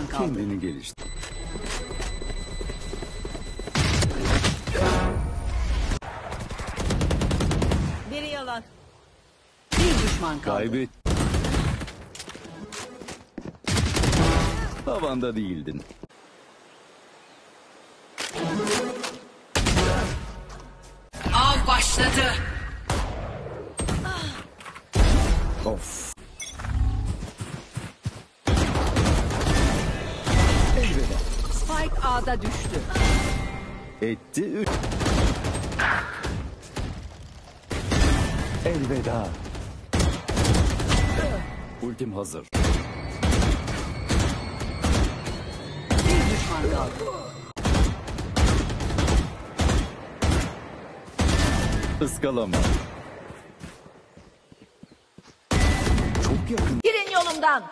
düşman kaldı. Kendini geliştir. Biri yalan. Bir düşman kaldı. Kaybet. Havanda değildin. Av başladı. Of. A'da düştü. Etti üç. Elveda. Ultim hazır. Bir düşman kaldı. Iskalama. Çok yakın. Girin yolumdan.